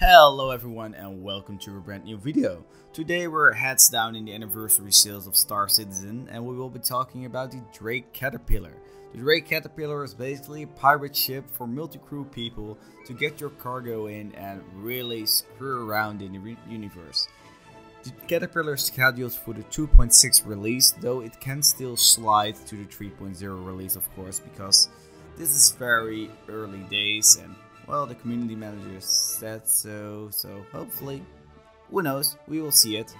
Hello everyone and welcome to a brand new video. Today we're heads down in the anniversary sales of Star Citizen and we will be talking about the Drake Caterpillar. The Drake Caterpillar is basically a pirate ship for multi-crew people to get your cargo in and really screw around in the universe. The Caterpillar is scheduled for the 2.6 release, though it can still slide to the 3.0 release of course because this is very early days and well, the community manager said so, so hopefully, who knows, we will see it.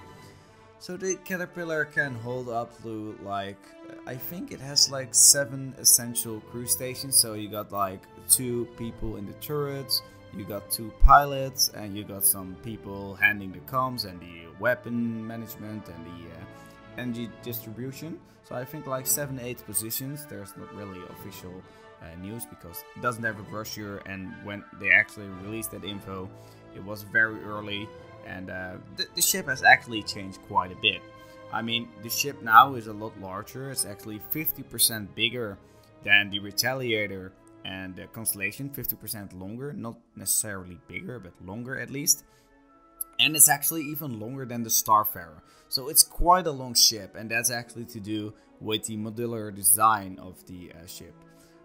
So the caterpillar can hold up to like, I think it has like seven essential crew stations. So you got like two people in the turrets, you got two pilots, and you got some people handling the comms and the weapon management and the uh, energy distribution. So I think like seven, eight positions. There's not really official uh, news because it doesn't have a brochure and when they actually released that info it was very early and uh, the, ship has actually changed quite a bit. I mean the ship now is a lot larger it's actually 50% bigger than the retaliator and the constellation 50% longer not necessarily bigger but longer at least and it's actually even longer than the starfarer. So it's quite a long ship and that's actually to do with the modular design of the uh, ship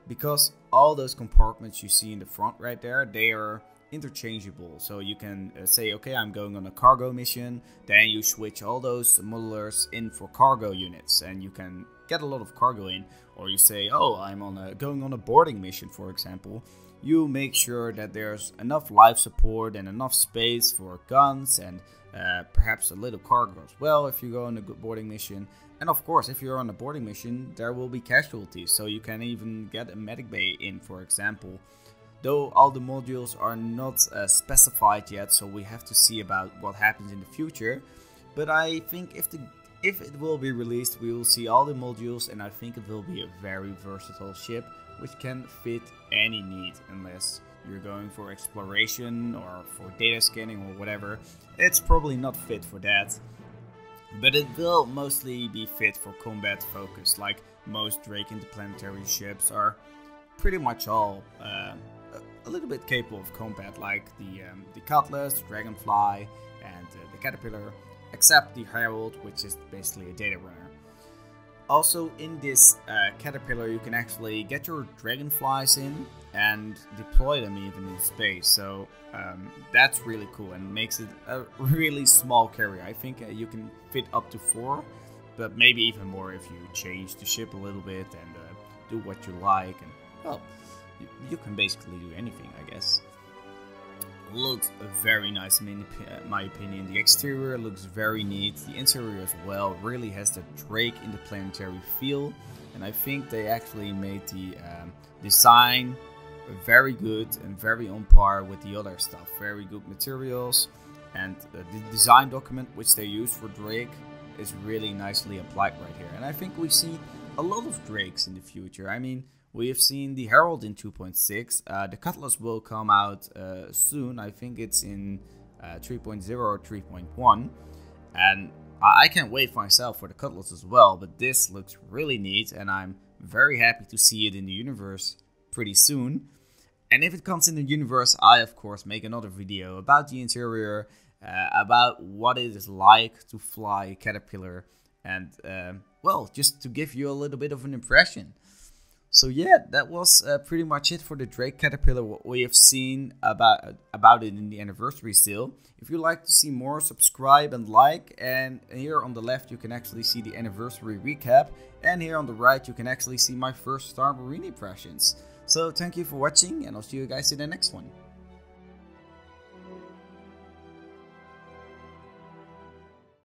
because all those compartments you see in the front right there, they are interchangeable. So you can uh, say, okay, I'm going on a cargo mission, then you switch all those modulars in for cargo units, and you can get a lot of cargo in. Or you say, oh, I'm on a going on a boarding mission, for example. You make sure that there's enough life support and enough space for guns and uh, perhaps a little cargo as well if you go on a good boarding mission. And of course, if you're on a boarding mission, there will be casualties, so you can even get a medic bay in, for example. Though all the modules are not uh, specified yet, so we have to see about what happens in the future. But I think if the if it will be released, we will see all the modules, and I think it will be a very versatile ship, which can fit any need, unless you're going for exploration or for data scanning or whatever. It's probably not fit for that but it will mostly be fit for combat focus, like most Drake interplanetary ships are pretty much all uh, a little bit capable of combat, like the um, the Cutlass, the Dragonfly, and uh, the Caterpillar, except the Herald, which is basically a data runner. Also, in this uh, Caterpillar, you can actually get your Dragonflies in and deploy them even in space. So um, that's really cool and makes it a really small carrier. I think uh, you can fit up to four, but maybe even more if you change the ship a little bit and uh, do what you like. And well, you, you can basically do anything, I guess looks very nice in my opinion. The exterior looks very neat. The interior as well really has the Drake Interplanetary feel. And I think they actually made the um, design very good and very on par with the other stuff. Very good materials. And uh, the design document which they use for Drake is really nicely applied right here. And I think we see a lot of Drakes in the future. I mean, we have seen the Herald in 2.6. Uh, the Cutlass will come out uh, soon. I think it's in uh, 3.0 or 3.1. And I can't wait myself for the Cutlass as well. But this looks really neat, and I'm very happy to see it in the universe pretty soon. And if it comes in the universe, I of course make another video about the interior, uh, about what it is like to fly Caterpillar, and uh, well, just to give you a little bit of an impression. So yeah, that was uh, pretty much it for the Drake Caterpillar. What we have seen about about it in the anniversary sale. If you'd like to see more, subscribe and like. And here on the left, you can actually see the anniversary recap. And here on the right, you can actually see my first Star Marine impressions. So thank you for watching, and I'll see you guys in the next one.